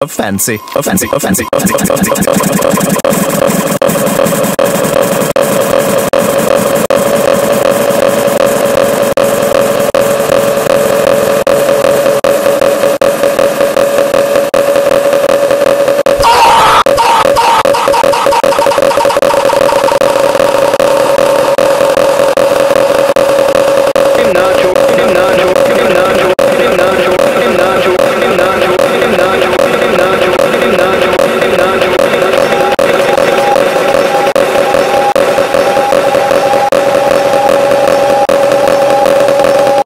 of fancy, of fancy, of fancy, of fancy, of fancy, of fancy, of fancy.